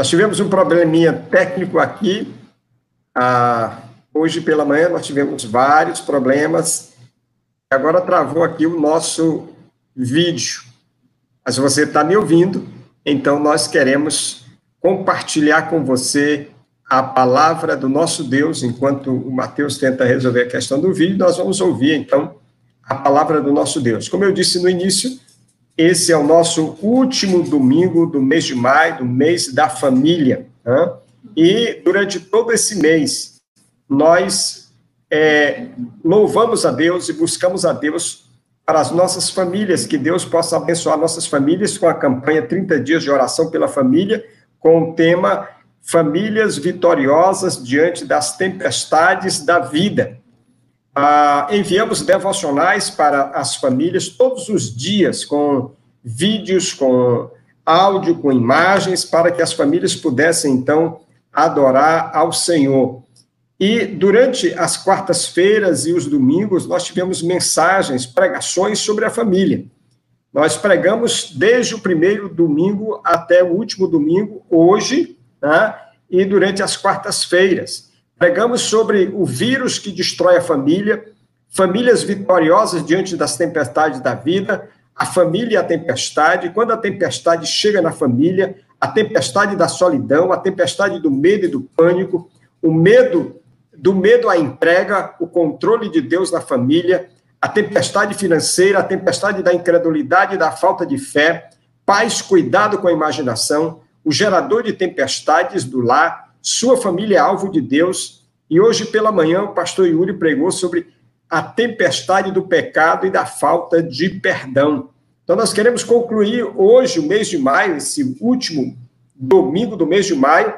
Nós tivemos um probleminha técnico aqui. Ah, hoje pela manhã nós tivemos vários problemas. Agora travou aqui o nosso vídeo. Mas você está me ouvindo, então nós queremos compartilhar com você a palavra do nosso Deus, enquanto o Mateus tenta resolver a questão do vídeo, nós vamos ouvir então a palavra do nosso Deus. Como eu disse no início, esse é o nosso último domingo do mês de maio, do mês da família. Né? E durante todo esse mês, nós é, louvamos a Deus e buscamos a Deus para as nossas famílias, que Deus possa abençoar nossas famílias com a campanha 30 Dias de Oração pela Família, com o tema Famílias Vitoriosas Diante das Tempestades da Vida. Ah, enviamos devocionais para as famílias todos os dias, com vídeos, com áudio, com imagens, para que as famílias pudessem, então, adorar ao Senhor. E durante as quartas-feiras e os domingos, nós tivemos mensagens, pregações sobre a família. Nós pregamos desde o primeiro domingo até o último domingo, hoje, né? e durante as quartas-feiras. Pregamos sobre o vírus que destrói a família, famílias vitoriosas diante das tempestades da vida, a família e a tempestade. Quando a tempestade chega na família, a tempestade da solidão, a tempestade do medo e do pânico, o medo do medo à entrega, o controle de Deus na família, a tempestade financeira, a tempestade da incredulidade e da falta de fé, pais, cuidado com a imaginação, o gerador de tempestades do lar, sua família é alvo de Deus. E hoje pela manhã o pastor Yuri pregou sobre a tempestade do pecado e da falta de perdão. Então nós queremos concluir hoje o mês de maio, esse último domingo do mês de maio,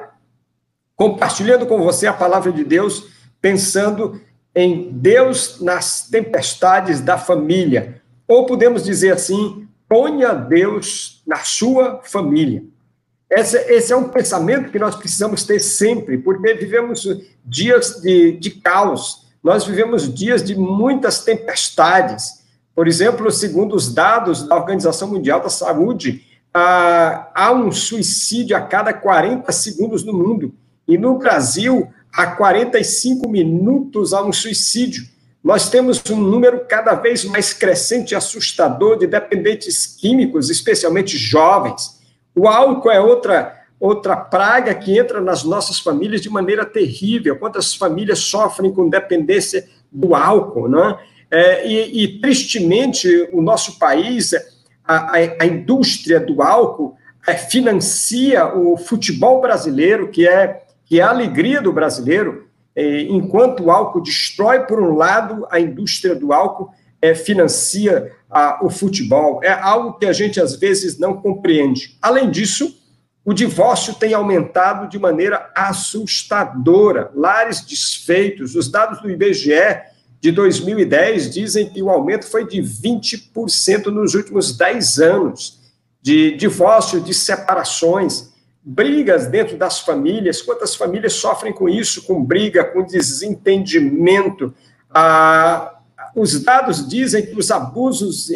compartilhando com você a palavra de Deus, pensando em Deus nas tempestades da família. Ou podemos dizer assim, ponha Deus na sua família. Esse, esse, é um pensamento que nós precisamos ter sempre, porque vivemos dias de, de caos, nós vivemos dias de muitas tempestades. Por exemplo, segundo os dados da Organização Mundial da Saúde, ah, há um suicídio a cada 40 segundos no mundo. E no Brasil, há 45 minutos há um suicídio. Nós temos um número cada vez mais crescente e assustador de dependentes químicos, especialmente jovens. O álcool é outra outra praga que entra nas nossas famílias de maneira terrível. Quantas famílias sofrem com dependência do álcool, não é? e, e, tristemente, o nosso país, a, a, a indústria do álcool, é, financia o futebol brasileiro, que é, que é a alegria do brasileiro, é, enquanto o álcool destrói, por um lado, a indústria do álcool é, financia a, o futebol. É algo que a gente às vezes não compreende. Além disso, o divórcio tem aumentado de maneira assustadora. Lares desfeitos. Os dados do IBGE de 2010 dizem que o aumento foi de 20% nos últimos 10 anos de divórcio, de separações, brigas dentro das famílias. Quantas famílias sofrem com isso, com briga, com desentendimento? Ah, os dados dizem que os abusos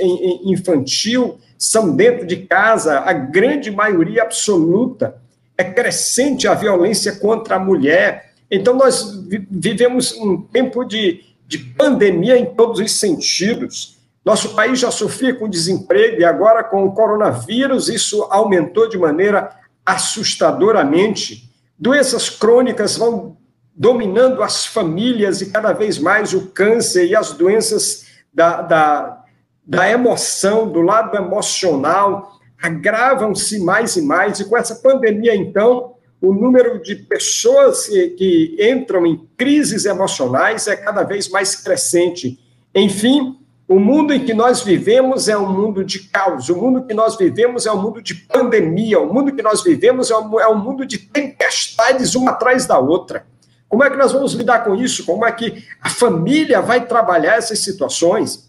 infantil são dentro de casa, a grande maioria absoluta. É crescente a violência contra a mulher. Então, nós vivemos um tempo de, de pandemia em todos os sentidos. Nosso país já sofria com desemprego e agora, com o coronavírus, isso aumentou de maneira assustadoramente. Doenças crônicas vão dominando as famílias e cada vez mais o câncer e as doenças da, da, da emoção, do lado emocional, agravam-se mais e mais, e com essa pandemia, então, o número de pessoas que, que entram em crises emocionais é cada vez mais crescente. Enfim, o mundo em que nós vivemos é um mundo de caos, o mundo que nós vivemos é um mundo de pandemia, o mundo que nós vivemos é um, é um mundo de tempestades uma atrás da outra. Como é que nós vamos lidar com isso? Como é que a família vai trabalhar essas situações?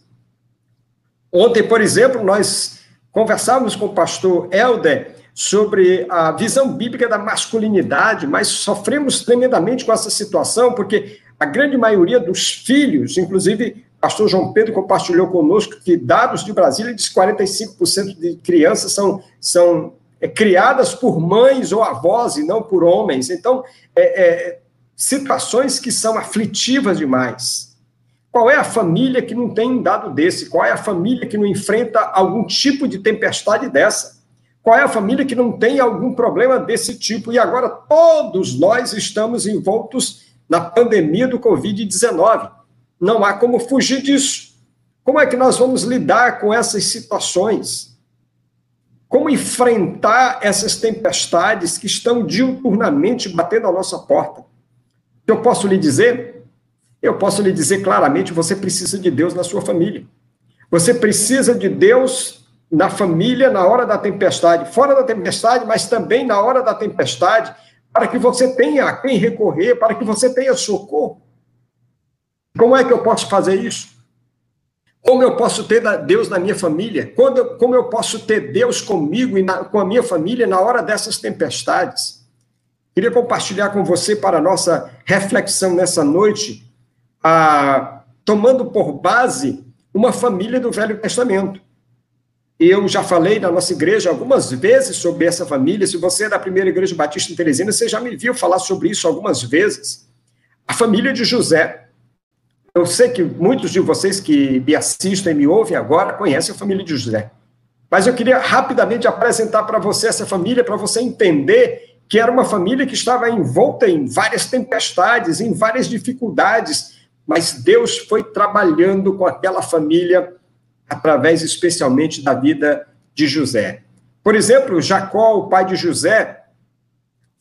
Ontem, por exemplo, nós conversávamos com o pastor Helder sobre a visão bíblica da masculinidade, mas sofremos tremendamente com essa situação, porque a grande maioria dos filhos, inclusive o pastor João Pedro compartilhou conosco que dados de Brasília diz que 45% de crianças são, são é, criadas por mães ou avós e não por homens. Então, é, é, situações que são aflitivas demais. Qual é a família que não tem um dado desse? Qual é a família que não enfrenta algum tipo de tempestade dessa? Qual é a família que não tem algum problema desse tipo? E agora todos nós estamos envoltos na pandemia do Covid-19. Não há como fugir disso. Como é que nós vamos lidar com essas situações? Como enfrentar essas tempestades que estão diuturnamente batendo à nossa porta? Eu posso lhe dizer? Eu posso lhe dizer claramente: você precisa de Deus na sua família. Você precisa de Deus na família na hora da tempestade, fora da tempestade, mas também na hora da tempestade, para que você tenha a quem recorrer, para que você tenha socorro. Como é que eu posso fazer isso? Como eu posso ter Deus na minha família? Quando como eu posso ter Deus comigo e na, com a minha família na hora dessas tempestades? Queria compartilhar com você para a nossa reflexão nessa noite, a, tomando por base uma família do Velho Testamento. Eu já falei na nossa igreja algumas vezes sobre essa família. Se você é da primeira igreja batista em Teresina, você já me viu falar sobre isso algumas vezes. A família de José. Eu sei que muitos de vocês que me assistem e me ouvem agora conhecem a família de José. Mas eu queria rapidamente apresentar para você essa família, para você entender que era uma família que estava envolta em várias tempestades, em várias dificuldades, mas Deus foi trabalhando com aquela família através especialmente da vida de José. Por exemplo, Jacó, o pai de José,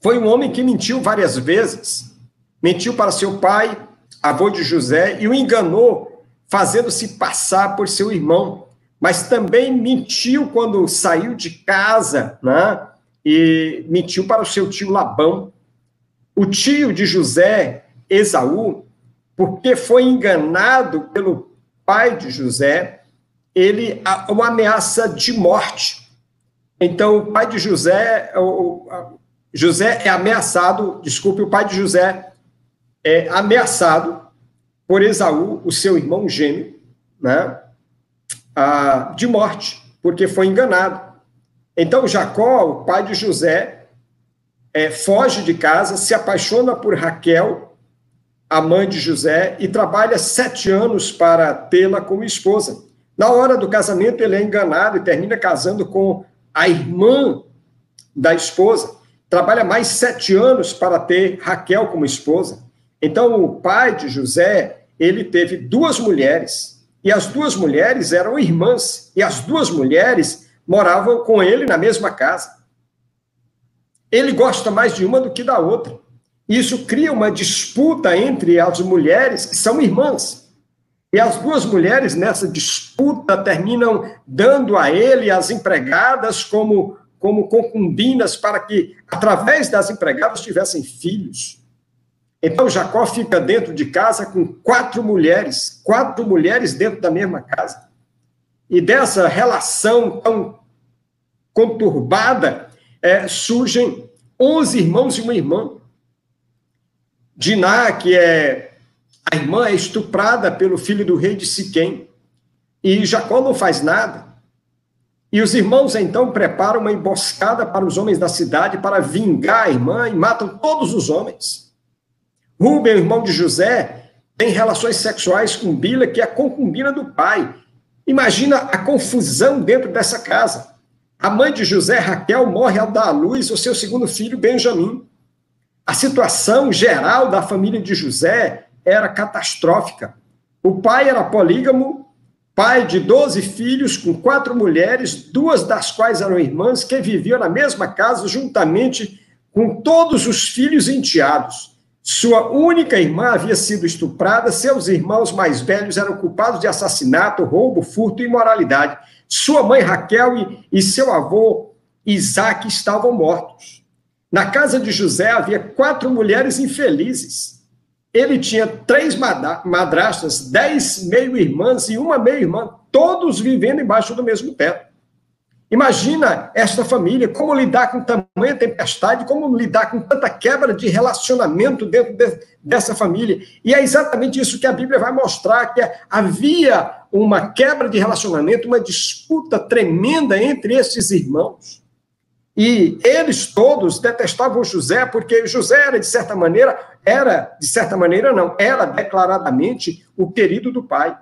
foi um homem que mentiu várias vezes. Mentiu para seu pai, avô de José, e o enganou, fazendo-se passar por seu irmão. Mas também mentiu quando saiu de casa, né? E mentiu para o seu tio Labão. O tio de José, Esaú, porque foi enganado pelo pai de José, ele uma ameaça de morte. Então, o pai de José, o, José é ameaçado, desculpe, o pai de José é ameaçado por Esaú, o seu irmão gêmeo, né, de morte, porque foi enganado. Então, Jacó, o pai de José, é, foge de casa, se apaixona por Raquel, a mãe de José, e trabalha sete anos para tê-la como esposa. Na hora do casamento, ele é enganado e termina casando com a irmã da esposa. Trabalha mais sete anos para ter Raquel como esposa. Então, o pai de José, ele teve duas mulheres, e as duas mulheres eram irmãs, e as duas mulheres moravam com ele na mesma casa. Ele gosta mais de uma do que da outra. Isso cria uma disputa entre as mulheres que são irmãs. E as duas mulheres, nessa disputa, terminam dando a ele as empregadas como, como concubinas, para que, através das empregadas, tivessem filhos. Então, Jacó fica dentro de casa com quatro mulheres, quatro mulheres dentro da mesma casa. E dessa relação tão conturbada, é, surgem onze irmãos e uma irmã. Diná, que é a irmã é estuprada pelo filho do rei de Siquém. E Jacó não faz nada. E os irmãos então preparam uma emboscada para os homens da cidade para vingar a irmã e matam todos os homens. Rubem, irmão de José, tem relações sexuais com Bila, que é a concubina do pai. Imagina a confusão dentro dessa casa. A mãe de José, Raquel, morre ao dar à luz o seu segundo filho, Benjamim. A situação geral da família de José era catastrófica. O pai era polígamo, pai de 12 filhos com quatro mulheres, duas das quais eram irmãs, que viviam na mesma casa juntamente com todos os filhos enteados. Sua única irmã havia sido estuprada, seus irmãos mais velhos eram culpados de assassinato, roubo, furto e imoralidade. Sua mãe Raquel e, e seu avô Isaac estavam mortos. Na casa de José havia quatro mulheres infelizes ele tinha três madrastas, dez meio-irmãs e uma meia-irmã, todos vivendo embaixo do mesmo teto. Imagina esta família, como lidar com tamanha tempestade, como lidar com tanta quebra de relacionamento dentro de, dessa família. E é exatamente isso que a Bíblia vai mostrar, que havia uma quebra de relacionamento, uma disputa tremenda entre esses irmãos. E eles todos detestavam José, porque José era, de certa maneira, era, de certa maneira, não, era declaradamente o querido do pai.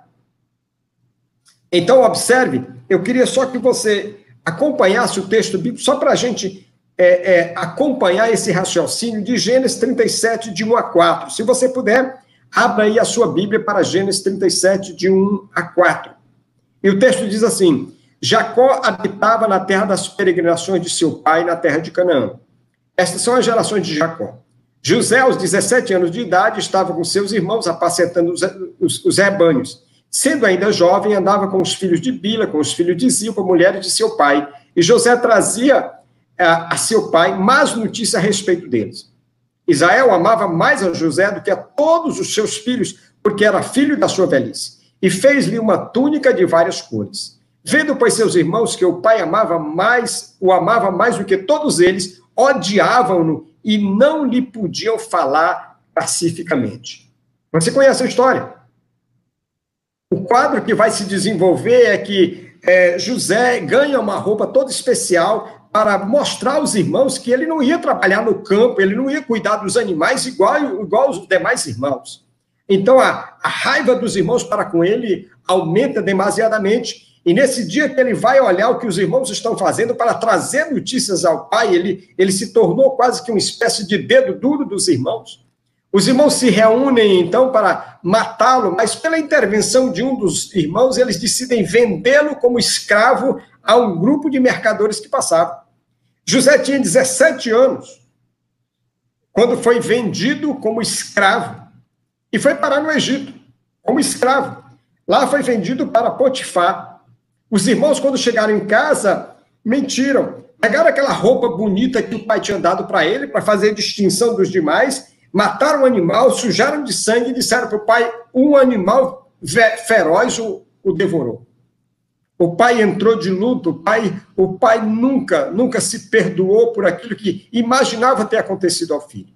Então, observe, eu queria só que você acompanhasse o texto bíblico, só para a gente é, é, acompanhar esse raciocínio de Gênesis 37, de 1 a 4. Se você puder, abra aí a sua Bíblia para Gênesis 37, de 1 a 4. E o texto diz assim: Jacó habitava na terra das peregrinações de seu pai, na terra de Canaã. Estas são as gerações de Jacó. José, aos 17 anos de idade, estava com seus irmãos apacentando os, os, os rebanhos. Sendo ainda jovem, andava com os filhos de Bila, com os filhos de Zilpa, mulheres de seu pai. E José trazia a, eh, a seu pai mais notícia a respeito deles. Israel amava mais a José do que a todos os seus filhos, porque era filho da sua velhice. E fez-lhe uma túnica de várias cores. Vendo, pois, seus irmãos que o pai amava mais, o amava mais do que todos eles, odiavam-no e não lhe podiam falar pacificamente. Você conhece a história? O quadro que vai se desenvolver é que é, José ganha uma roupa toda especial para mostrar aos irmãos que ele não ia trabalhar no campo, ele não ia cuidar dos animais igual, igual os demais irmãos. Então a, a raiva dos irmãos para com ele aumenta demasiadamente e nesse dia que ele vai olhar o que os irmãos estão fazendo para trazer notícias ao pai, ele, ele se tornou quase que uma espécie de dedo duro dos irmãos. Os irmãos se reúnem então para matá-lo, mas pela intervenção de um dos irmãos, eles decidem vendê-lo como escravo a um grupo de mercadores que passavam. José tinha 17 anos quando foi vendido como escravo e foi parar no Egito como escravo. Lá foi vendido para Potifar, os irmãos, quando chegaram em casa, mentiram. Pegaram aquela roupa bonita que o pai tinha dado para ele, para fazer distinção dos demais, mataram o animal, sujaram de sangue e disseram para o pai: um animal feroz o, o devorou. O pai entrou de luto, o pai, o pai nunca, nunca se perdoou por aquilo que imaginava ter acontecido ao filho.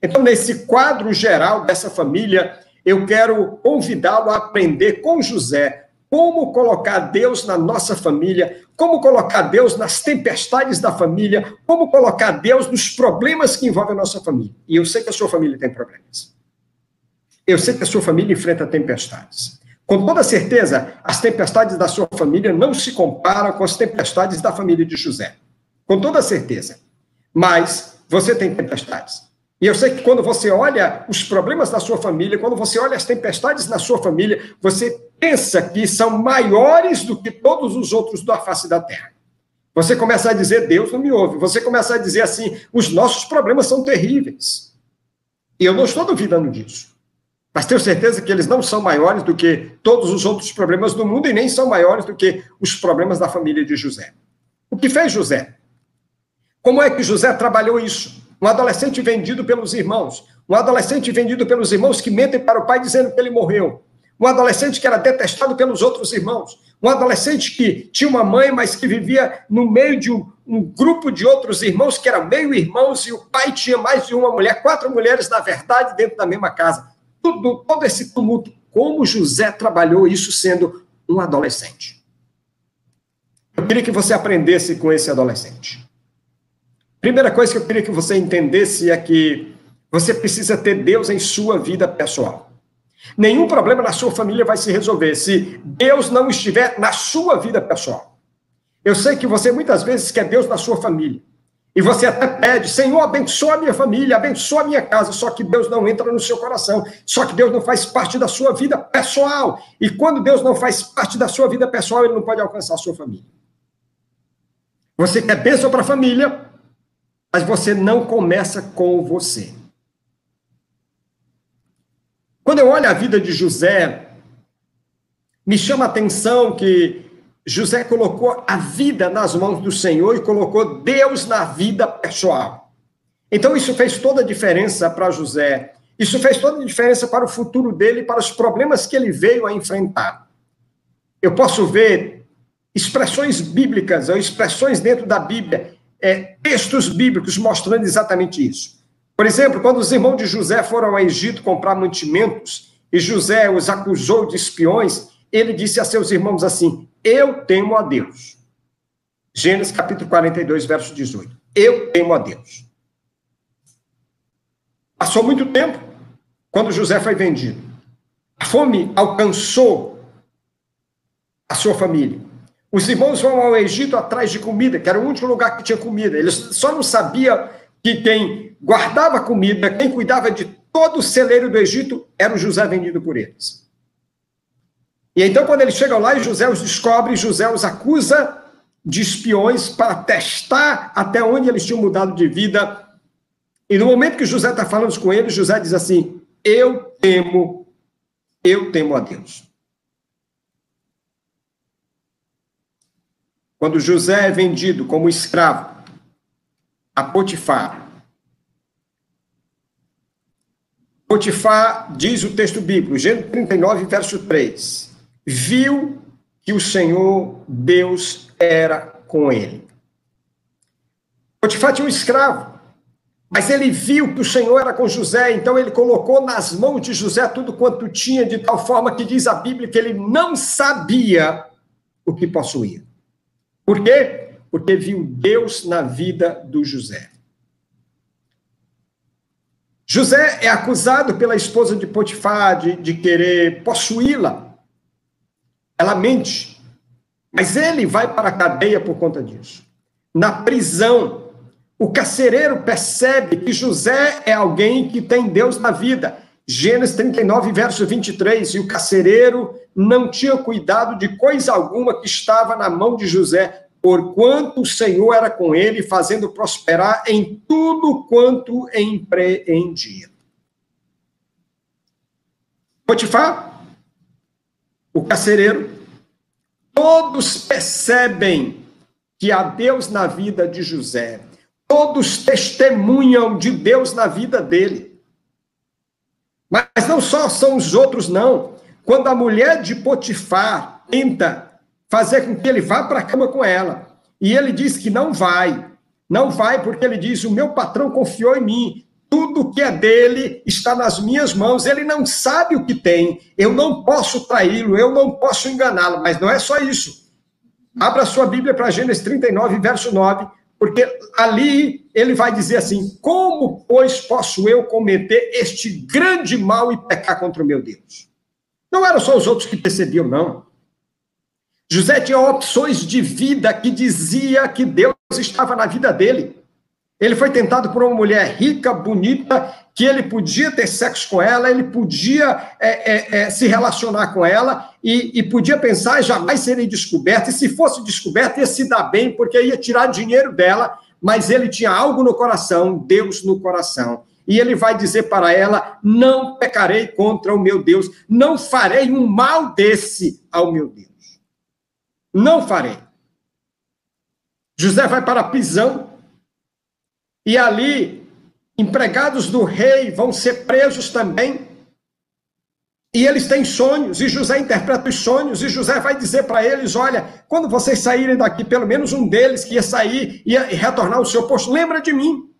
Então, nesse quadro geral dessa família, eu quero convidá-lo a aprender com José como colocar Deus na nossa família, como colocar Deus nas tempestades da família, como colocar Deus nos problemas que envolvem a nossa família. E eu sei que a sua família tem problemas. Eu sei que a sua família enfrenta tempestades. Com toda certeza, as tempestades da sua família não se comparam com as tempestades da família de José. Com toda certeza. Mas você tem tempestades. E eu sei que quando você olha os problemas da sua família, quando você olha as tempestades na sua família, você pensa que são maiores do que todos os outros da face da terra. Você começa a dizer, Deus não me ouve. Você começa a dizer assim, os nossos problemas são terríveis. E eu não estou duvidando disso. Mas tenho certeza que eles não são maiores do que todos os outros problemas do mundo e nem são maiores do que os problemas da família de José. O que fez José? Como é que José trabalhou isso? um adolescente vendido pelos irmãos, um adolescente vendido pelos irmãos que mentem para o pai dizendo que ele morreu, um adolescente que era detestado pelos outros irmãos, um adolescente que tinha uma mãe, mas que vivia no meio de um, um grupo de outros irmãos que eram meio irmãos e o pai tinha mais de uma mulher, quatro mulheres, na verdade, dentro da mesma casa. Tudo, todo esse tumulto. Como José trabalhou isso sendo um adolescente? Eu queria que você aprendesse com esse adolescente. Primeira coisa que eu queria que você entendesse é que você precisa ter Deus em sua vida pessoal. Nenhum problema na sua família vai se resolver se Deus não estiver na sua vida pessoal. Eu sei que você muitas vezes quer Deus na sua família. E você até pede, Senhor, abençoa a minha família, abençoa a minha casa, só que Deus não entra no seu coração, só que Deus não faz parte da sua vida pessoal. E quando Deus não faz parte da sua vida pessoal, ele não pode alcançar a sua família. Você quer bênção para a família, mas você não começa com você. Quando eu olho a vida de José, me chama a atenção que José colocou a vida nas mãos do Senhor e colocou Deus na vida pessoal. Então isso fez toda a diferença para José. Isso fez toda a diferença para o futuro dele, para os problemas que ele veio a enfrentar. Eu posso ver expressões bíblicas ou expressões dentro da Bíblia é, textos bíblicos mostrando exatamente isso. Por exemplo, quando os irmãos de José foram ao Egito comprar mantimentos e José os acusou de espiões, ele disse a seus irmãos assim: Eu temo a Deus. Gênesis capítulo 42, verso 18. Eu temo a Deus. Passou muito tempo quando José foi vendido. A fome alcançou a sua família. Os irmãos vão ao Egito atrás de comida, que era o único lugar que tinha comida. Eles só não sabiam que quem guardava comida, quem cuidava de todo o celeiro do Egito, era o José vendido por eles. E então, quando eles chegam lá e José os descobre, José os acusa de espiões para testar até onde eles tinham mudado de vida. E no momento que José está falando com eles, José diz assim: Eu temo, eu temo a Deus. Quando José é vendido como escravo a Potifar, Potifar diz o texto bíblico, Gênesis 39, verso 3, viu que o Senhor Deus era com ele. Potifar tinha um escravo, mas ele viu que o Senhor era com José, então ele colocou nas mãos de José tudo quanto tinha, de tal forma que diz a Bíblia que ele não sabia o que possuía. Por quê? Porque viu Deus na vida do José. José é acusado pela esposa de Potifar de, de querer possuí-la. Ela mente. Mas ele vai para a cadeia por conta disso. Na prisão, o carcereiro percebe que José é alguém que tem Deus na vida. Gênesis 39, verso 23. E o carcereiro não tinha cuidado de coisa alguma que estava na mão de José, porquanto o Senhor era com ele, fazendo prosperar em tudo quanto empreendia. Potifar, o carcereiro, todos percebem que há Deus na vida de José, todos testemunham de Deus na vida dele. Mas não só são os outros, não. Quando a mulher de Potifar tenta fazer com que ele vá para a cama com ela. E ele diz que não vai. Não vai porque ele diz: o meu patrão confiou em mim. Tudo que é dele está nas minhas mãos. Ele não sabe o que tem. Eu não posso traí-lo, eu não posso enganá-lo. Mas não é só isso. Abra sua Bíblia para Gênesis 39, verso 9, porque ali ele vai dizer assim: Como, pois, posso eu cometer este grande mal e pecar contra o meu Deus? Não eram só os outros que percebiam, não. José tinha opções de vida que dizia que Deus estava na vida dele. Ele foi tentado por uma mulher rica, bonita, que ele podia ter sexo com ela, ele podia é, é, é, se relacionar com ela e, e podia pensar jamais serem descoberto. E se fosse descoberto, ia se dar bem, porque ia tirar dinheiro dela, mas ele tinha algo no coração, Deus no coração. E ele vai dizer para ela: Não pecarei contra o meu Deus, não farei um mal desse ao meu Deus. Não farei. José vai para a prisão e ali empregados do rei vão ser presos também. E eles têm sonhos, e José interpreta os sonhos, e José vai dizer para eles: olha, quando vocês saírem daqui, pelo menos um deles que ia sair ia retornar ao seu posto, lembra de mim.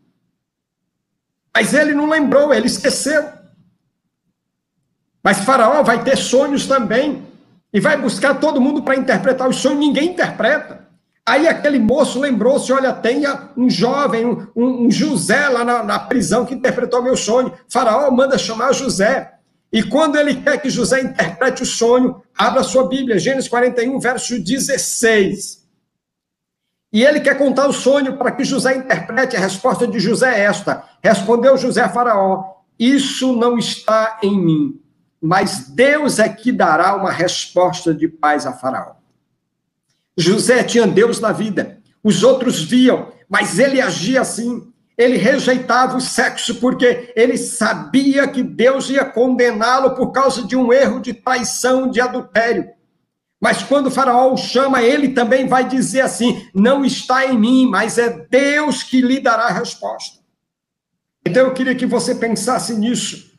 Mas ele não lembrou, ele esqueceu. Mas Faraó vai ter sonhos também e vai buscar todo mundo para interpretar os sonhos, ninguém interpreta. Aí aquele moço lembrou-se: olha, tenha um jovem, um, um José lá na, na, prisão que interpretou meu sonho. Faraó manda chamar José. E quando ele quer que José interprete o sonho, abra sua Bíblia, Gênesis 41, verso 16. E ele quer contar o sonho para que José interprete. A resposta de José é esta: Respondeu José a Faraó: Isso não está em mim mas Deus é que dará uma resposta de paz a Faraó. José tinha Deus na vida, os outros viam, mas ele agia assim. Ele rejeitava o sexo porque ele sabia que Deus ia condená-lo por causa de um erro de traição, de adultério. Mas quando o Faraó o chama, ele também vai dizer assim: não está em mim, mas é Deus que lhe dará a resposta. Então eu queria que você pensasse nisso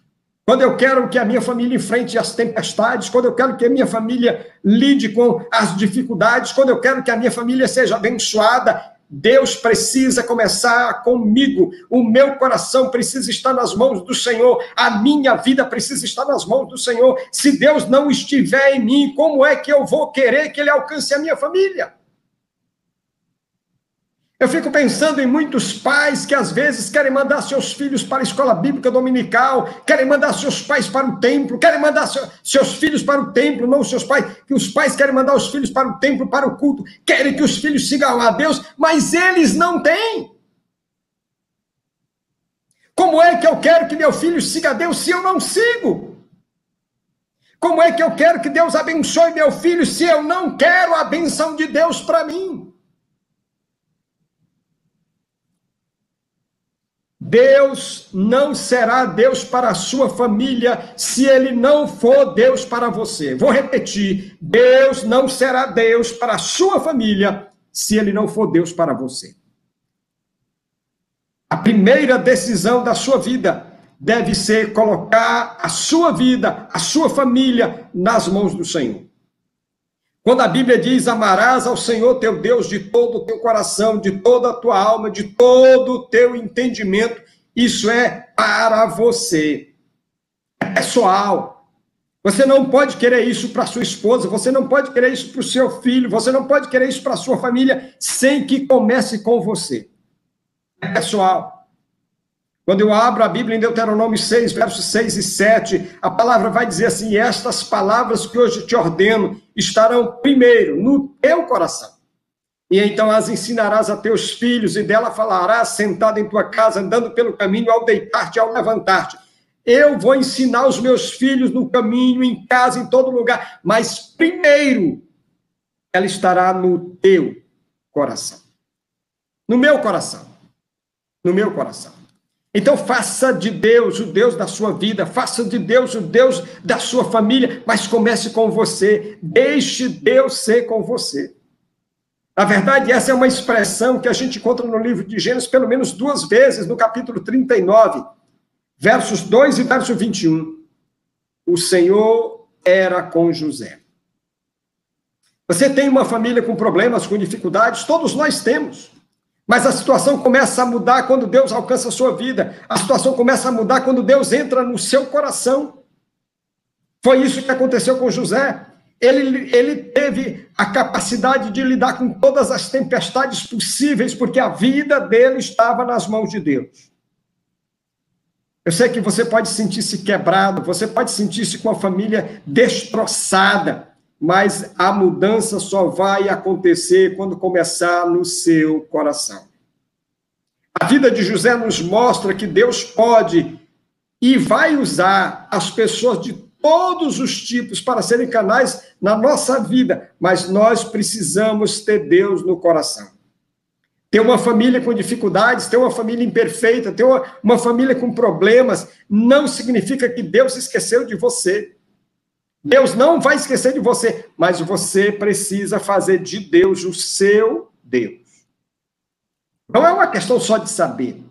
quando eu quero que a minha família enfrente as tempestades, quando eu quero que a minha família lide com as dificuldades, quando eu quero que a minha família seja abençoada, Deus precisa começar comigo. O meu coração precisa estar nas mãos do Senhor. A minha vida precisa estar nas mãos do Senhor. Se Deus não estiver em mim, como é que eu vou querer que Ele alcance a minha família? Eu fico pensando em muitos pais que às vezes querem mandar seus filhos para a escola bíblica dominical, querem mandar seus pais para o templo, querem mandar seus filhos para o templo, não seus pais, que os pais querem mandar os filhos para o templo, para o culto, querem que os filhos sigam a Deus, mas eles não têm. Como é que eu quero que meu filho siga a Deus se eu não sigo? Como é que eu quero que Deus abençoe meu filho se eu não quero a benção de Deus para mim? Deus não será Deus para a sua família se ele não for Deus para você. Vou repetir: Deus não será Deus para a sua família se ele não for Deus para você. A primeira decisão da sua vida deve ser colocar a sua vida, a sua família nas mãos do Senhor. Quando a Bíblia diz: Amarás ao Senhor teu Deus de todo o teu coração, de toda a tua alma, de todo o teu entendimento, isso é para você. É pessoal. Você não pode querer isso para sua esposa, você não pode querer isso para o seu filho, você não pode querer isso para sua família sem que comece com você. É pessoal. Quando eu abro a Bíblia em Deuteronômio 6, versos 6 e 7, a palavra vai dizer assim: Estas palavras que hoje te ordeno estarão primeiro no teu coração. E então as ensinarás a teus filhos, e dela falarás sentado em tua casa, andando pelo caminho, ao deitar-te, ao levantar-te. Eu vou ensinar os meus filhos no caminho, em casa, em todo lugar, mas primeiro ela estará no teu coração. No meu coração. No meu coração. Então faça de Deus o Deus da sua vida, faça de Deus o Deus da sua família, mas comece com você. Deixe Deus ser com você. Na verdade, essa é uma expressão que a gente encontra no livro de Gênesis pelo menos duas vezes, no capítulo 39, versos 2 e verso 21. O Senhor era com José. Você tem uma família com problemas, com dificuldades, todos nós temos. Mas a situação começa a mudar quando Deus alcança a sua vida. A situação começa a mudar quando Deus entra no seu coração. Foi isso que aconteceu com José. Ele, ele teve a capacidade de lidar com todas as tempestades possíveis, porque a vida dele estava nas mãos de Deus. Eu sei que você pode sentir-se quebrado, você pode sentir-se com a família destroçada mas a mudança só vai acontecer quando começar no seu coração. A vida de José nos mostra que Deus pode e vai usar as pessoas de todos os tipos para serem canais na nossa vida, mas nós precisamos ter Deus no coração. Ter uma família com dificuldades, ter uma família imperfeita, ter uma, uma família com problemas, não significa que Deus esqueceu de você. Deus não vai esquecer de você, mas você precisa fazer de Deus o seu Deus. Não é uma questão só de saber,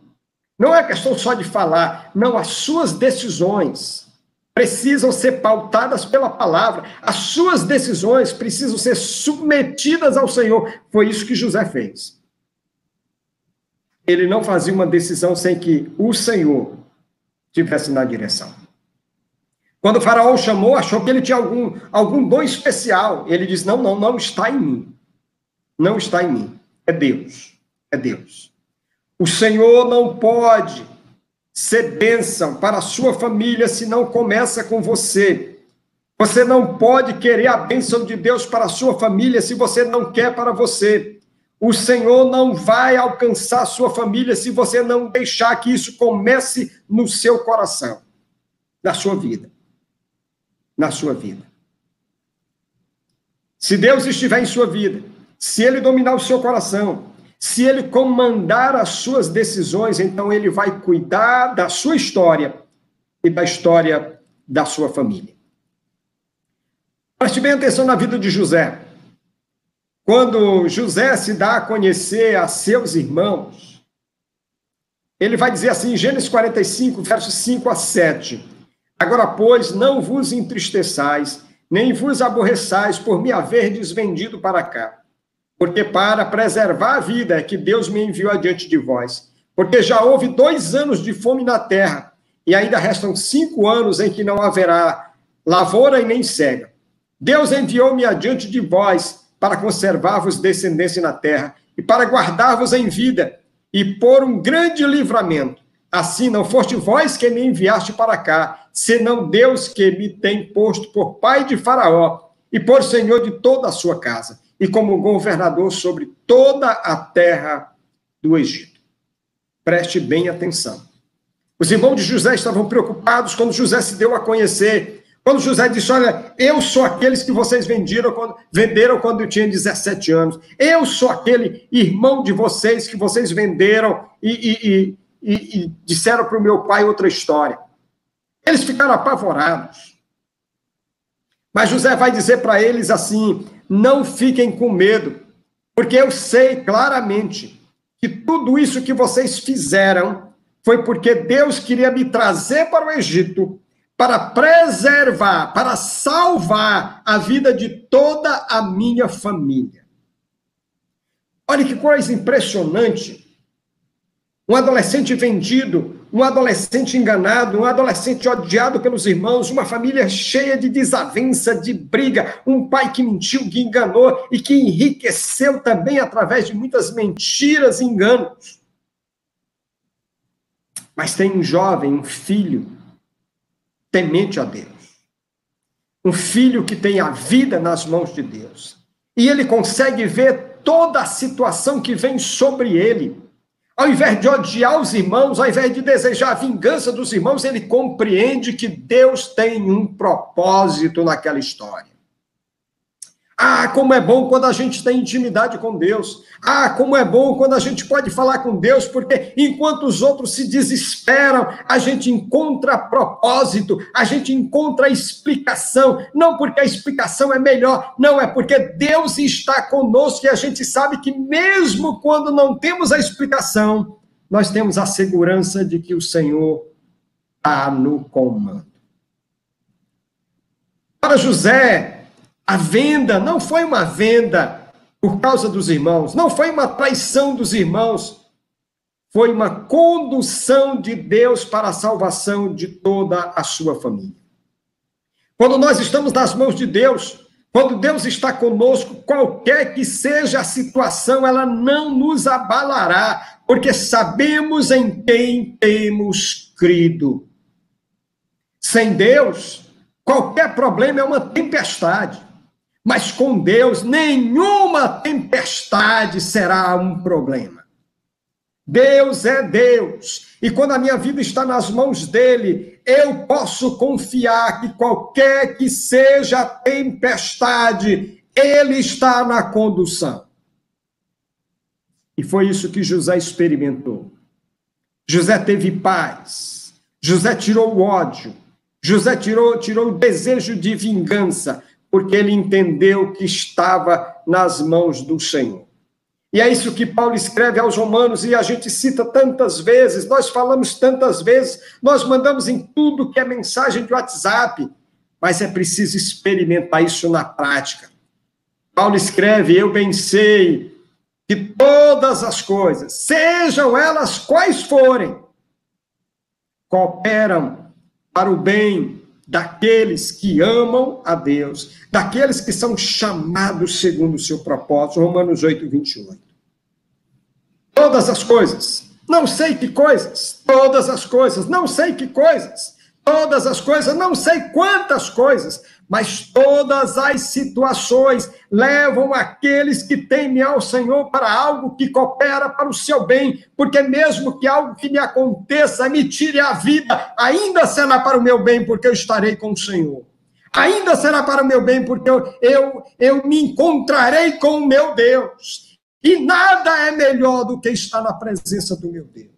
não é uma questão só de falar, não, as suas decisões precisam ser pautadas pela palavra, as suas decisões precisam ser submetidas ao Senhor. Foi isso que José fez. Ele não fazia uma decisão sem que o Senhor tivesse na direção. Quando o faraó o chamou, achou que ele tinha algum, algum dom especial. Ele disse: Não, não, não está em mim. Não está em mim. É Deus. É Deus. O Senhor não pode ser bênção para a sua família se não começa com você. Você não pode querer a bênção de Deus para a sua família se você não quer para você. O Senhor não vai alcançar a sua família se você não deixar que isso comece no seu coração, na sua vida na sua vida. Se Deus estiver em sua vida, se Ele dominar o seu coração, se Ele comandar as suas decisões, então Ele vai cuidar da sua história e da história da sua família. Preste bem atenção na vida de José. Quando José se dá a conhecer a seus irmãos, ele vai dizer assim, em Gênesis 45, versos 5 a 7. Agora, pois, não vos entristeçais, nem vos aborreçais por me haverdes vendido para cá. Porque para preservar a vida é que Deus me enviou adiante de vós. Porque já houve dois anos de fome na terra, e ainda restam cinco anos em que não haverá lavoura e nem cega. Deus enviou-me adiante de vós para conservar-vos descendência na terra, e para guardar-vos em vida e por um grande livramento. Assim não foste vós que me enviaste para cá, senão Deus que me tem posto por pai de Faraó e por senhor de toda a sua casa, e como governador sobre toda a terra do Egito. Preste bem atenção. Os irmãos de José estavam preocupados quando José se deu a conhecer. Quando José disse: Olha, eu sou aqueles que vocês venderam quando, venderam quando eu tinha 17 anos. Eu sou aquele irmão de vocês que vocês venderam e, e, e, e disseram para o meu pai outra história. Eles ficaram apavorados. Mas José vai dizer para eles assim: não fiquem com medo, porque eu sei claramente que tudo isso que vocês fizeram foi porque Deus queria me trazer para o Egito para preservar, para salvar a vida de toda a minha família. Olha que coisa impressionante. Um adolescente vendido, um adolescente enganado, um adolescente odiado pelos irmãos, uma família cheia de desavença, de briga, um pai que mentiu, que enganou e que enriqueceu também através de muitas mentiras e enganos. Mas tem um jovem, um filho, temente a Deus. Um filho que tem a vida nas mãos de Deus. E ele consegue ver toda a situação que vem sobre ele. Ao invés de odiar os irmãos, ao invés de desejar a vingança dos irmãos, ele compreende que Deus tem um propósito naquela história. Ah, como é bom quando a gente tem intimidade com Deus. Ah, como é bom quando a gente pode falar com Deus, porque enquanto os outros se desesperam, a gente encontra propósito, a gente encontra explicação. Não porque a explicação é melhor, não, é porque Deus está conosco e a gente sabe que mesmo quando não temos a explicação, nós temos a segurança de que o Senhor está no comando. Para José, a venda não foi uma venda por causa dos irmãos, não foi uma traição dos irmãos, foi uma condução de Deus para a salvação de toda a sua família. Quando nós estamos nas mãos de Deus, quando Deus está conosco, qualquer que seja a situação, ela não nos abalará, porque sabemos em quem temos crido. Sem Deus, qualquer problema é uma tempestade. Mas com Deus, nenhuma tempestade será um problema. Deus é Deus. E quando a minha vida está nas mãos dele, eu posso confiar que qualquer que seja a tempestade, ele está na condução. E foi isso que José experimentou. José teve paz. José tirou o ódio. José tirou, tirou o desejo de vingança porque ele entendeu que estava nas mãos do Senhor. E é isso que Paulo escreve aos Romanos, e a gente cita tantas vezes, nós falamos tantas vezes, nós mandamos em tudo que é mensagem de WhatsApp, mas é preciso experimentar isso na prática. Paulo escreve: Eu bem sei que todas as coisas, sejam elas quais forem, cooperam para o bem daqueles que amam a Deus, daqueles que são chamados segundo o seu propósito. Romanos 8, 28. Todas as coisas, não sei que coisas, todas as coisas, não sei que coisas, todas as coisas, não sei quantas coisas, mas todas as situações levam aqueles que temem ao Senhor para algo que coopera para o seu bem, porque mesmo que algo que me aconteça me tire a vida, ainda será para o meu bem, porque eu estarei com o Senhor. Ainda será para o meu bem, porque eu, eu, eu me encontrarei com o meu Deus. E nada é melhor do que estar na presença do meu Deus.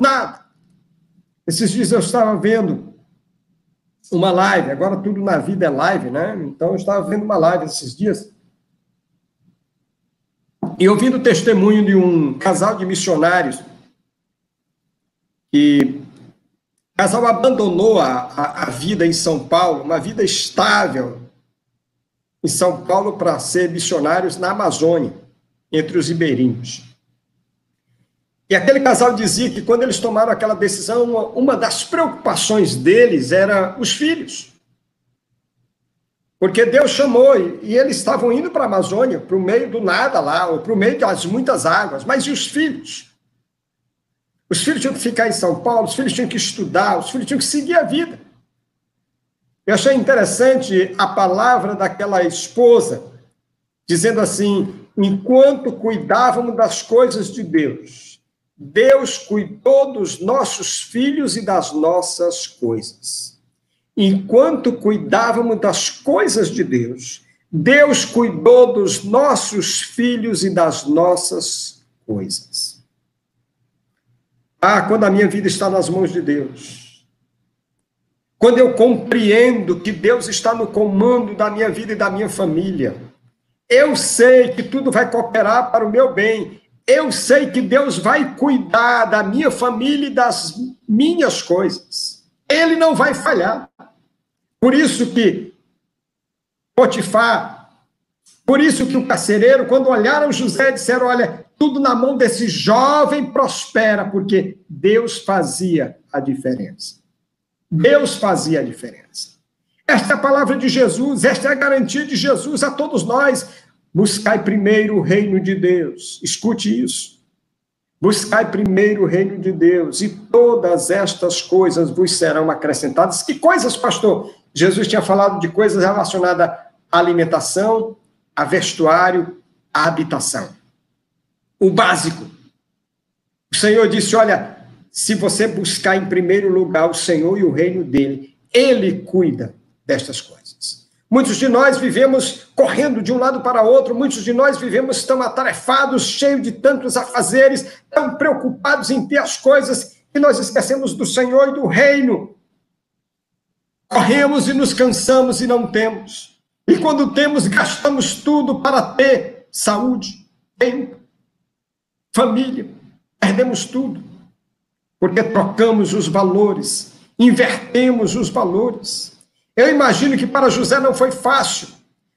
Nada. Esses dias eu estava vendo uma live, agora tudo na vida é live, né? Então eu estava vendo uma live esses dias. E ouvindo o testemunho de um casal de missionários que o casal abandonou a, a, a vida em São Paulo, uma vida estável em São Paulo para ser missionários na Amazônia, entre os ribeirinhos. E aquele casal dizia que quando eles tomaram aquela decisão, uma, uma das preocupações deles era os filhos. Porque Deus chamou e eles estavam indo para a Amazônia, para o meio do nada lá, ou para o meio das muitas águas. Mas e os filhos? Os filhos tinham que ficar em São Paulo, os filhos tinham que estudar, os filhos tinham que seguir a vida. Eu achei interessante a palavra daquela esposa, dizendo assim: enquanto cuidávamos das coisas de Deus, Deus cuidou dos nossos filhos e das nossas coisas enquanto cuidávamos das coisas de Deus, Deus cuidou dos nossos filhos e das nossas coisas. Ah, quando a minha vida está nas mãos de Deus, quando eu compreendo que Deus está no comando da minha vida e da minha família, eu sei que tudo vai cooperar para o meu bem. Eu sei que Deus vai cuidar da minha família e das minhas coisas. Ele não vai falhar. Por isso que Potifar, por isso que o carcereiro, quando olharam José, disseram: Olha, tudo na mão desse jovem prospera, porque Deus fazia a diferença. Deus fazia a diferença. Esta é a palavra de Jesus, esta é a garantia de Jesus a todos nós. Buscai primeiro o reino de Deus. Escute isso. Buscai primeiro o reino de Deus e todas estas coisas vos serão acrescentadas. Que coisas, pastor? Jesus tinha falado de coisas relacionadas à alimentação, a vestuário, à habitação. O básico. O Senhor disse: Olha, se você buscar em primeiro lugar o Senhor e o reino dele, ele cuida destas coisas. Muitos de nós vivemos correndo de um lado para outro, muitos de nós vivemos tão atarefados, cheios de tantos afazeres, tão preocupados em ter as coisas, que nós esquecemos do Senhor e do reino. Corremos e nos cansamos e não temos. E quando temos, gastamos tudo para ter saúde, tempo, família. Perdemos tudo. Porque trocamos os valores, invertemos os valores. Eu imagino que para José não foi fácil.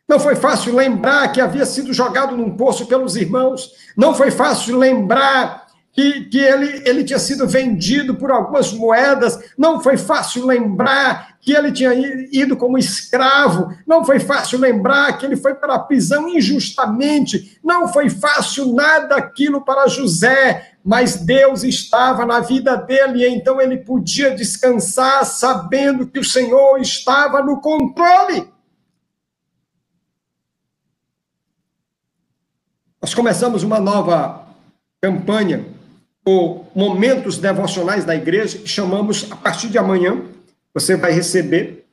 Não foi fácil lembrar que havia sido jogado num poço pelos irmãos. Não foi fácil lembrar que, que ele, ele tinha sido vendido por algumas moedas, não foi fácil lembrar que ele tinha ido como escravo, não foi fácil lembrar que ele foi para a prisão injustamente, não foi fácil nada aquilo para José, mas Deus estava na vida dele, e então ele podia descansar sabendo que o Senhor estava no controle. Nós começamos uma nova campanha ou momentos devocionais da igreja, que chamamos a partir de amanhã, você vai receber.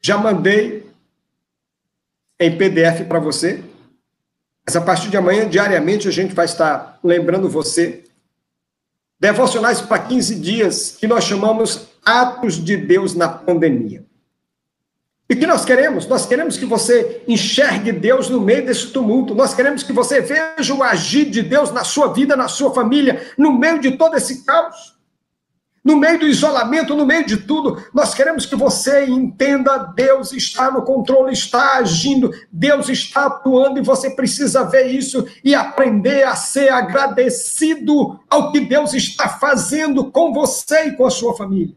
Já mandei em PDF para você. Mas a partir de amanhã, diariamente, a gente vai estar lembrando você. Devocionais para 15 dias, que nós chamamos Atos de Deus na Pandemia. E o que nós queremos? Nós queremos que você enxergue Deus no meio desse tumulto. Nós queremos que você veja o agir de Deus na sua vida, na sua família, no meio de todo esse caos. No meio do isolamento, no meio de tudo, nós queremos que você entenda: Deus está no controle, está agindo, Deus está atuando e você precisa ver isso e aprender a ser agradecido ao que Deus está fazendo com você e com a sua família.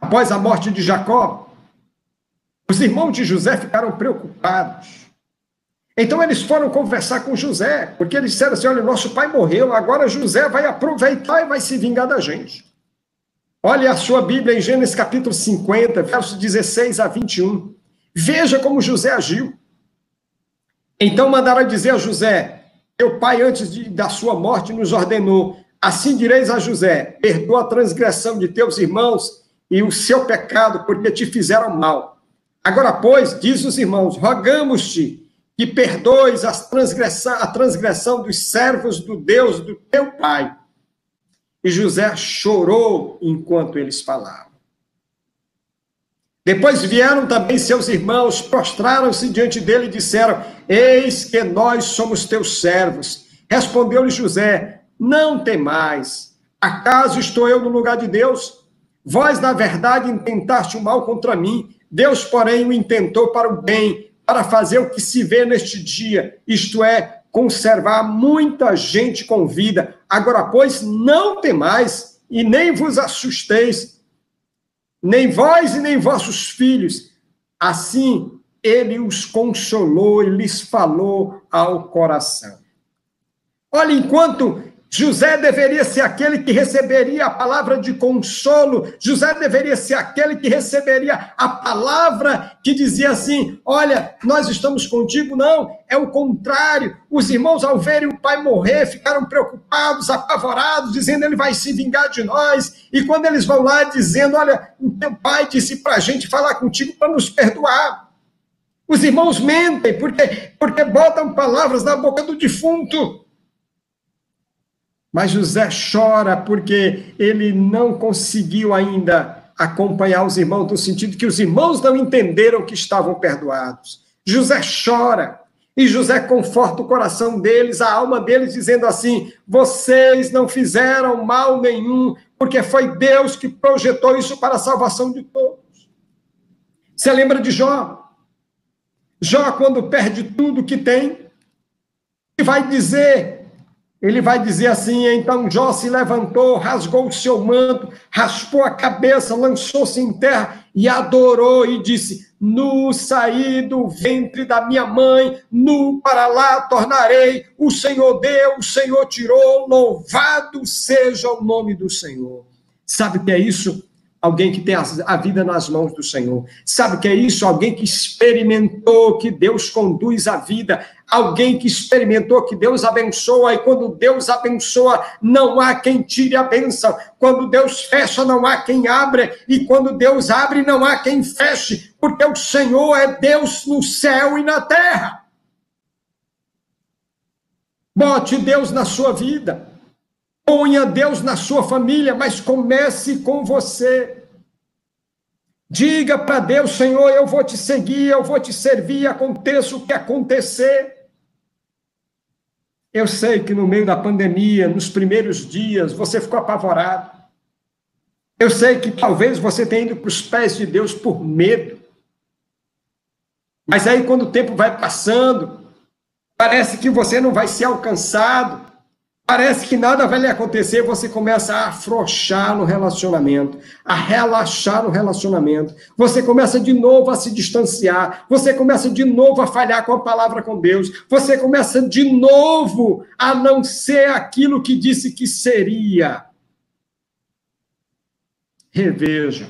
Após a morte de Jacó, os irmãos de José ficaram preocupados. Então eles foram conversar com José, porque eles disseram assim: olha, nosso pai morreu, agora José vai aproveitar e vai se vingar da gente. Olha a sua Bíblia em Gênesis capítulo 50, versos 16 a 21. Veja como José agiu. Então mandaram dizer a José: Teu pai, antes de, da sua morte, nos ordenou: Assim direis a José: Perdoa a transgressão de teus irmãos e o seu pecado, porque te fizeram mal. Agora, pois, diz os irmãos, rogamos-te que perdoes a transgressão, a transgressão dos servos do Deus do teu pai. E José chorou enquanto eles falavam. Depois vieram também seus irmãos, prostraram-se diante dele e disseram: Eis que nós somos teus servos. Respondeu-lhe José: Não temais. Acaso estou eu no lugar de Deus? Vós, na verdade, intentaste o mal contra mim, Deus, porém, o intentou para o bem, para fazer o que se vê neste dia, isto é, conservar muita gente com vida. Agora, pois, não temais e nem vos assusteis, nem vós e nem vossos filhos. Assim ele os consolou e lhes falou ao coração. Olha, enquanto José deveria ser aquele que receberia a palavra de consolo. José deveria ser aquele que receberia a palavra que dizia assim: Olha, nós estamos contigo. Não, é o contrário. Os irmãos, ao verem o pai morrer, ficaram preocupados, apavorados, dizendo: Ele vai se vingar de nós. E quando eles vão lá dizendo: Olha, o teu pai disse para a gente falar contigo para nos perdoar. Os irmãos mentem porque, porque botam palavras na boca do defunto. Mas José chora porque ele não conseguiu ainda acompanhar os irmãos, no sentido que os irmãos não entenderam que estavam perdoados. José chora. E José conforta o coração deles, a alma deles, dizendo assim: vocês não fizeram mal nenhum, porque foi Deus que projetou isso para a salvação de todos. Você lembra de Jó? Jó, quando perde tudo que tem, vai dizer ele vai dizer assim: então Jó se levantou, rasgou o seu manto, raspou a cabeça, lançou-se em terra e adorou e disse: Nu saí do ventre da minha mãe, nu para lá tornarei. O Senhor deu, o Senhor tirou, louvado seja o nome do Senhor. Sabe o que é isso? Alguém que tem a vida nas mãos do Senhor. Sabe o que é isso? Alguém que experimentou que Deus conduz a vida, alguém que experimentou que Deus abençoa, e quando Deus abençoa, não há quem tire a bênção. Quando Deus fecha, não há quem abre, e quando Deus abre, não há quem feche, porque o Senhor é Deus no céu e na terra. Bote Deus na sua vida. Ponha Deus na sua família, mas comece com você. Diga para Deus, Senhor, eu vou te seguir, eu vou te servir, aconteça o que acontecer. Eu sei que no meio da pandemia, nos primeiros dias, você ficou apavorado. Eu sei que talvez você tenha ido para os pés de Deus por medo. Mas aí, quando o tempo vai passando, parece que você não vai ser alcançado. Parece que nada vai lhe acontecer, você começa a afrouxar no relacionamento, a relaxar no relacionamento. Você começa de novo a se distanciar, você começa de novo a falhar com a palavra com Deus, você começa de novo a não ser aquilo que disse que seria. Reveja.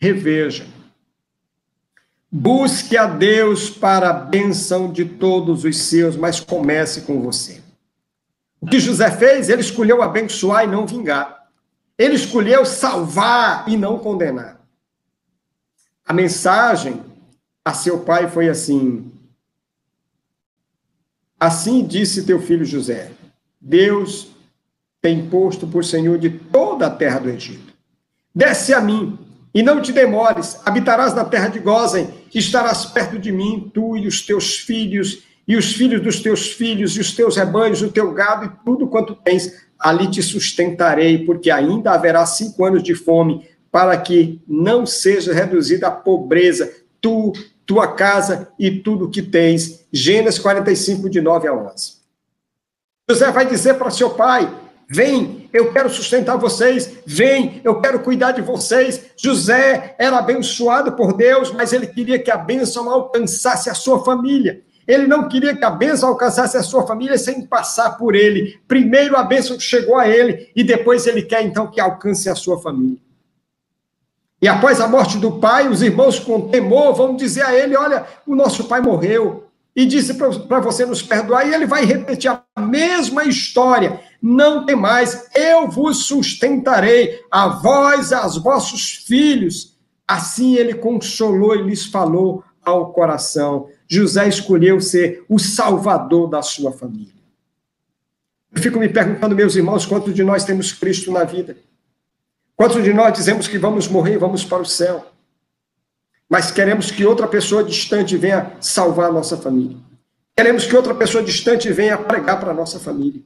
Reveja. Busque a Deus para a bênção de todos os seus, mas comece com você. O que José fez? Ele escolheu abençoar e não vingar. Ele escolheu salvar e não condenar. A mensagem a seu pai foi assim: Assim disse teu filho José: Deus tem posto por senhor de toda a terra do Egito. Desce a mim e não te demores, habitarás na terra de Gozen, estarás perto de mim, tu e os teus filhos e os filhos dos teus filhos, e os teus rebanhos, o teu gado, e tudo quanto tens, ali te sustentarei, porque ainda haverá cinco anos de fome, para que não seja reduzida a pobreza, tu, tua casa e tudo que tens. Gênesis 45, de 9 a 11. José vai dizer para seu pai: Vem, eu quero sustentar vocês. Vem, eu quero cuidar de vocês. José era abençoado por Deus, mas ele queria que a bênção alcançasse a sua família. Ele não queria que a bênção alcançasse a sua família sem passar por ele. Primeiro a bênção chegou a ele e depois ele quer então que alcance a sua família. E após a morte do pai, os irmãos com temor vão dizer a ele: Olha, o nosso pai morreu e disse para você nos perdoar. E ele vai repetir a mesma história. Não tem mais, eu vos sustentarei, a vós aos vossos filhos. Assim ele consolou e lhes falou ao coração. José escolheu ser o salvador da sua família. Eu fico me perguntando, meus irmãos, quantos de nós temos Cristo na vida? Quantos de nós dizemos que vamos morrer e vamos para o céu? Mas queremos que outra pessoa distante venha salvar a nossa família. Queremos que outra pessoa distante venha pregar para a nossa família.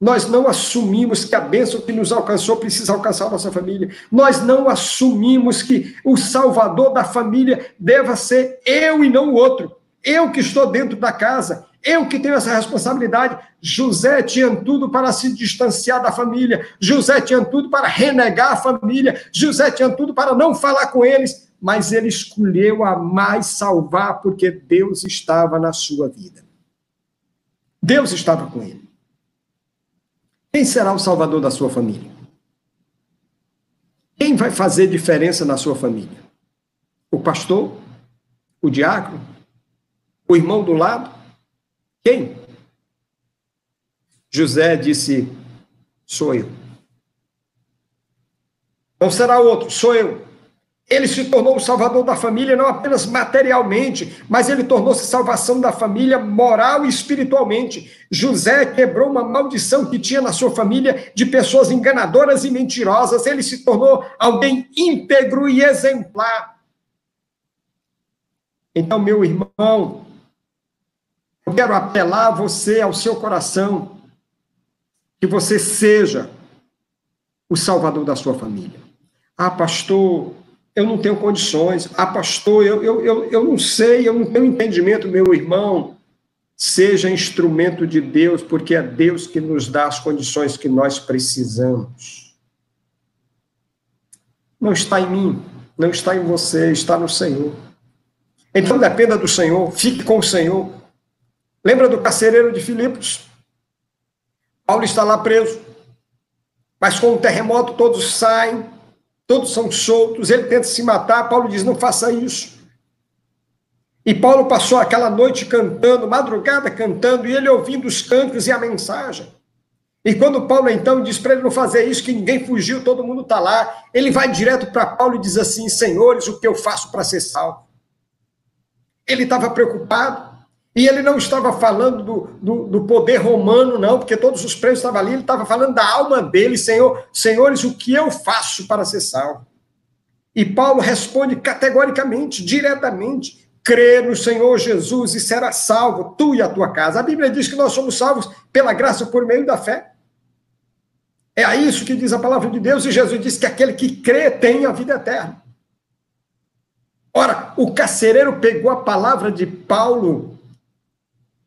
Nós não assumimos que a bênção que nos alcançou precisa alcançar a nossa família. Nós não assumimos que o salvador da família deva ser eu e não o outro. Eu que estou dentro da casa, Eu que tenho essa responsabilidade. José tinha tudo para se distanciar da família. José tinha tudo para renegar a família. José tinha tudo para não falar com eles. Mas ele escolheu amar e salvar porque Deus estava na sua vida. Deus estava com ele. Quem será o salvador da sua família? Quem vai fazer diferença na sua família? O pastor? O diácono? O irmão do lado? Quem? José disse: Sou eu. Não será outro, sou eu. Ele se tornou o salvador da família não apenas materialmente, mas ele tornou-se salvação da família moral e espiritualmente. José quebrou uma maldição que tinha na sua família de pessoas enganadoras e mentirosas. Ele se tornou alguém íntegro e exemplar. Então, meu irmão, eu quero apelar a você, ao seu coração, que você seja o salvador da sua família. Ah, pastor, eu não tenho condições. Ah, pastor, eu, eu, eu, eu não sei, eu não tenho entendimento, meu irmão. Seja instrumento de Deus, porque é Deus que nos dá as condições que nós precisamos. Não está em mim, não está em você, está no Senhor. Então dependa do Senhor, fique com o Senhor. Lembra do carcereiro de Filipos? Paulo está lá preso, mas com o terremoto todos saem, todos são soltos, ele tenta se matar, Paulo diz: não faça isso. E Paulo passou aquela noite cantando, madrugada cantando, e ele ouvindo os cantos e a mensagem. E quando Paulo então diz para ele não fazer isso, que ninguém fugiu, todo mundo está lá, ele vai direto para Paulo e diz assim: Senhores, o que eu faço para ser salvo? Ele estava preocupado, e ele não estava falando do, do, do, poder romano, não, porque todos os presos estavam ali, ele estava falando da alma dele, Senhor, senhores, o que eu faço para ser salvo? E Paulo responde categoricamente, diretamente: crê no Senhor Jesus e será salvo, tu e a tua casa. A Bíblia diz que nós somos salvos pela graça por meio da fé. É isso que diz a palavra de Deus, e Jesus diz que aquele que crê tem a vida eterna. Ora, o carcereiro pegou a palavra de Paulo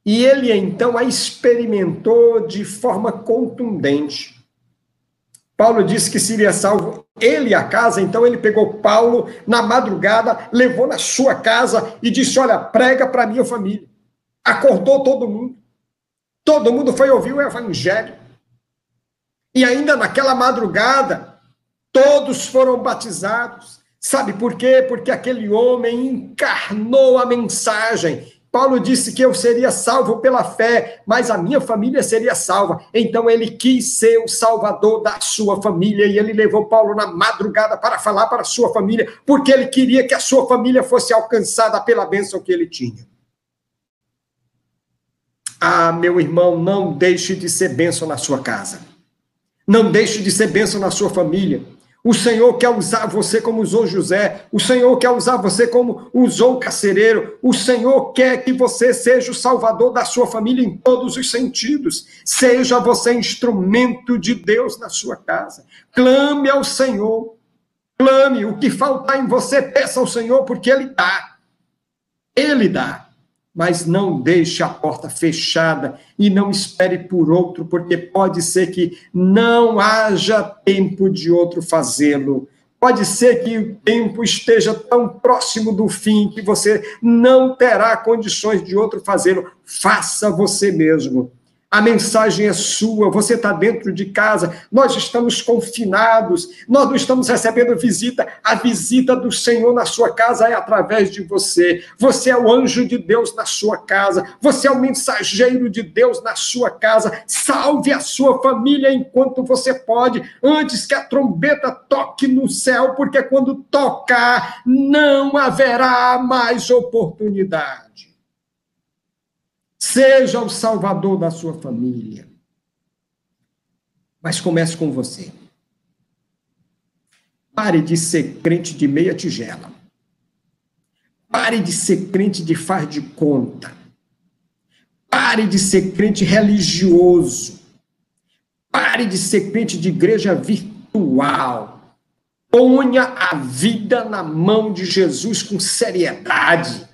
e ele então a experimentou de forma contundente. Paulo disse que seria salvo ele a casa, então ele pegou Paulo na madrugada, levou na sua casa e disse: Olha, prega para minha família. Acordou todo mundo. Todo mundo foi ouvir o evangelho. E ainda naquela madrugada, todos foram batizados. Sabe por quê? Porque aquele homem encarnou a mensagem Paulo disse que eu seria salvo pela fé, mas a minha família seria salva. Então ele quis ser o salvador da sua família e ele levou Paulo na madrugada para falar para a sua família, porque ele queria que a sua família fosse alcançada pela bênção que ele tinha. Ah, meu irmão, não deixe de ser bênção na sua casa. Não deixe de ser bênção na sua família. O Senhor quer usar você como usou José. O Senhor quer usar você como usou o carcereiro. O Senhor quer que você seja o salvador da sua família em todos os sentidos. Seja você instrumento de Deus na sua casa. Clame ao Senhor. Clame. O que faltar em você, peça ao Senhor, porque Ele dá. Ele dá mas não deixe a porta fechada e não espere por outro, porque pode ser que não haja tempo de outro fazê-lo. Pode ser que o tempo esteja tão próximo do fim que você não terá condições de outro fazê-lo. Faça você mesmo. A mensagem é sua, você está dentro de casa, nós estamos confinados, nós não estamos recebendo visita. A visita do Senhor na sua casa é através de você. Você é o anjo de Deus na sua casa, você é o mensageiro de Deus na sua casa. Salve a sua família enquanto você pode, antes que a trombeta toque no céu, porque quando tocar, não haverá mais oportunidade. Seja o salvador da sua família. Mas comece com você. Pare de ser crente de meia tigela. Pare de ser crente de faz de conta. Pare de ser crente religioso. Pare de ser crente de igreja virtual. Ponha a vida na mão de Jesus com seriedade.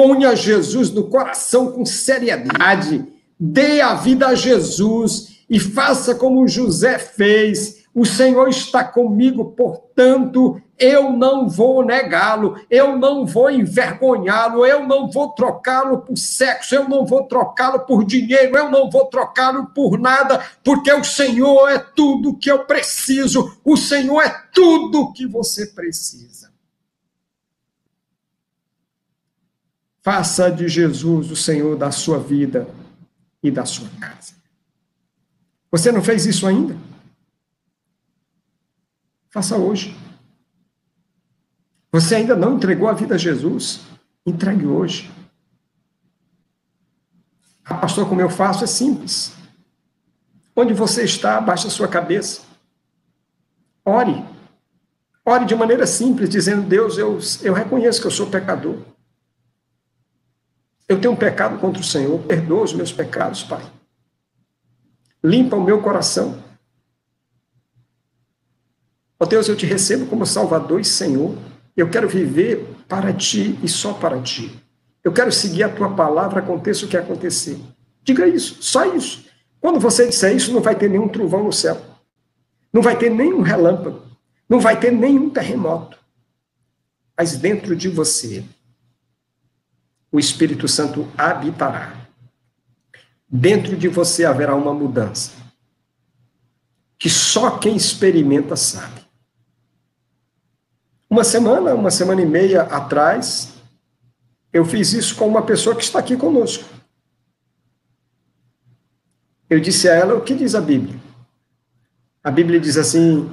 Ponha Jesus no coração com seriedade. Dê a vida a Jesus e faça como José fez. O Senhor está comigo, portanto, eu não vou negá-lo, eu não vou envergonhá-lo, eu não vou trocá-lo por sexo, eu não vou trocá-lo por dinheiro, eu não vou trocá-lo por nada, porque o Senhor é tudo que eu preciso, o Senhor é tudo que você precisa. Faça de Jesus o Senhor da sua vida e da sua casa. Você não fez isso ainda? Faça hoje. Você ainda não entregou a vida a Jesus? Entregue hoje. Ah, pastor, como eu faço? É simples. Onde você está, abaixa a sua cabeça. Ore. Ore de maneira simples, dizendo: Deus, eu, eu reconheço que eu sou pecador. Eu tenho um pecado contra o Senhor. Perdoa os meus pecados, Pai. Limpa o meu coração. Ó Deus, eu te recebo como Salvador e Senhor. Eu quero viver para ti e só para ti. Eu quero seguir a tua palavra, aconteça o que acontecer. Diga isso, só isso. Quando você disser isso, não vai ter nenhum trovão no céu. Não vai ter nenhum relâmpago. Não vai ter nenhum terremoto. Mas dentro de você, o Espírito Santo habitará. Dentro de você haverá uma mudança que só quem experimenta sabe. Uma semana, uma semana e meia atrás, eu fiz isso com uma pessoa que está aqui conosco. Eu disse a ela o que diz a Bíblia. A Bíblia diz assim: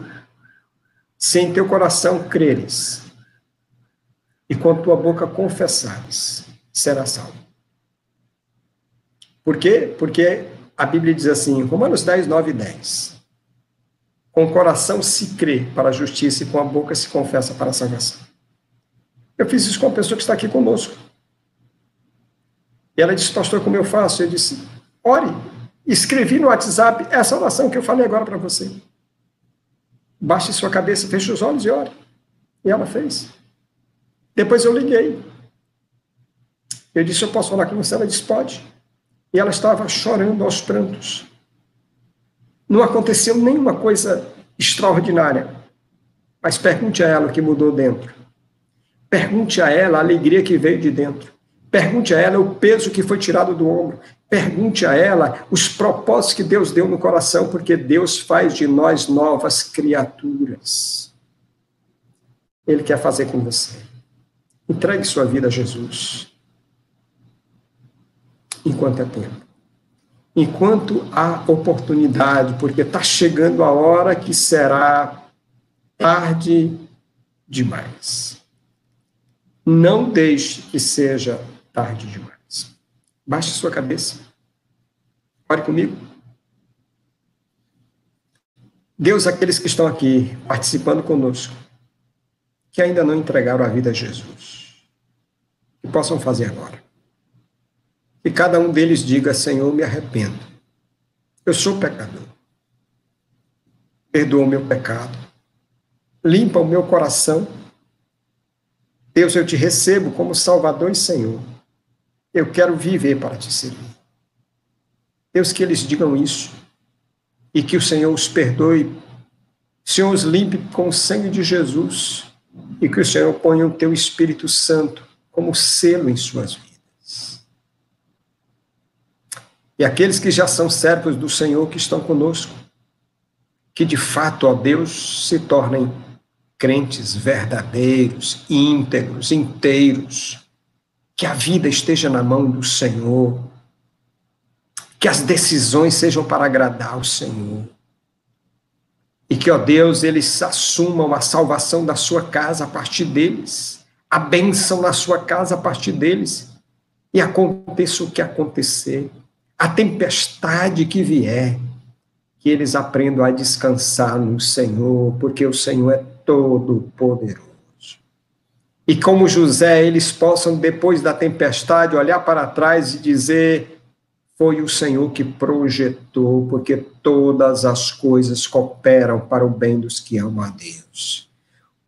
se em teu coração creres e com a tua boca confessares, será salvo. Por quê? Porque a Bíblia diz assim, Romanos 10, 9 e 10. Com o coração se crê para a justiça e com a boca se confessa para a salvação. Eu fiz isso com a pessoa que está aqui conosco. E ela disse, pastor, como eu faço? Eu disse, ore. Escrevi no WhatsApp essa oração que eu falei agora para você. Baixe sua cabeça, feche os olhos e ore. E ela fez. Depois eu liguei. Eu disse, eu posso falar com você? Ela disse, pode. E ela estava chorando aos prantos não aconteceu nenhuma coisa extraordinária. Mas pergunte a ela o que mudou dentro. Pergunte a ela a alegria que veio de dentro. Pergunte a ela o peso que foi tirado do ombro. Pergunte a ela os propósitos que Deus deu no coração, porque Deus faz de nós novas criaturas. Ele quer fazer com você. Entregue sua vida a Jesus. Enquanto é tempo enquanto há oportunidade, porque está chegando a hora que será tarde demais. Não deixe que seja tarde demais. Baixe sua cabeça. Ore comigo. Deus, aqueles que estão aqui participando conosco, que ainda não entregaram a vida a Jesus, que possam fazer agora. E cada um deles diga: Senhor, me arrependo. Eu sou pecador. Perdoa o meu pecado. Limpa o meu coração. Deus, eu te recebo como Salvador e Senhor. Eu quero viver para te servir. Deus, que eles digam isso e que o Senhor os perdoe, Senhor os limpe com o sangue de Jesus e que o Senhor ponha o teu Espírito Santo como selo em suas vidas. E aqueles que já são servos do Senhor que estão conosco, que de fato, ó Deus, se tornem crentes verdadeiros, íntegros, inteiros, que a vida esteja na mão do Senhor, que as decisões sejam para agradar o Senhor. E que, ó Deus, eles assumam a salvação da sua casa a partir deles, a bênção na sua casa a partir deles, e aconteça o que acontecer a tempestade que vier, que eles aprendam a descansar no Senhor, porque o Senhor é todo poderoso. E como José, eles possam, depois da tempestade, olhar para trás e dizer: Foi o Senhor que projetou, porque todas as coisas cooperam para o bem dos que amam a Deus.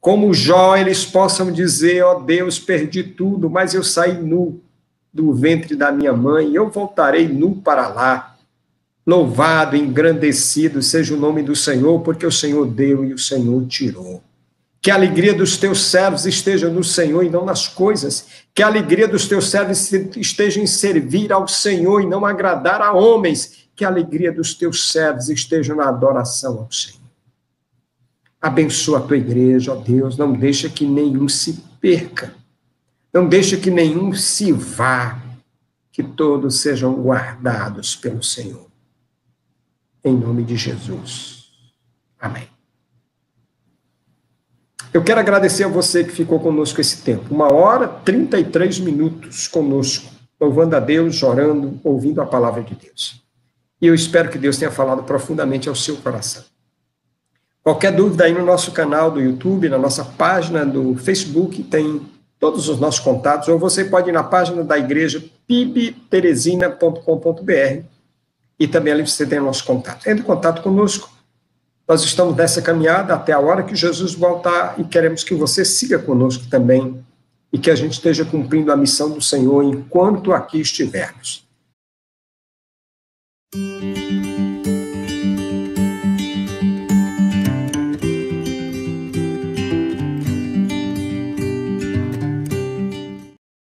Como Jó, eles possam dizer: Ó oh Deus, perdi tudo, mas eu saí nu do ventre da minha mãe, eu voltarei nu para lá. Louvado, engrandecido seja o nome do Senhor, porque o Senhor deu e o Senhor tirou. Que a alegria dos teus servos esteja no Senhor e não nas coisas. Que a alegria dos teus servos esteja em servir ao Senhor e não agradar a homens. Que a alegria dos teus servos esteja na adoração ao Senhor. Abençoa a tua igreja, ó Deus, não deixa que nenhum se perca. Não deixa que nenhum se vá. Que todos sejam guardados pelo Senhor. Em nome de Jesus. Amém. Eu quero agradecer a você que ficou conosco esse tempo. Uma hora, 33 minutos conosco, louvando a Deus, orando, ouvindo a palavra de Deus. E eu espero que Deus tenha falado profundamente ao seu coração. Qualquer dúvida aí no nosso canal do YouTube, na nossa página do Facebook, tem todos os nossos contatos, ou você pode ir na página da igreja pibteresina.com.br e também ali você tem o nosso contato. Entre em contato conosco, nós estamos nessa caminhada até a hora que Jesus voltar e queremos que você siga conosco também e que a gente esteja cumprindo a missão do Senhor enquanto aqui estivermos.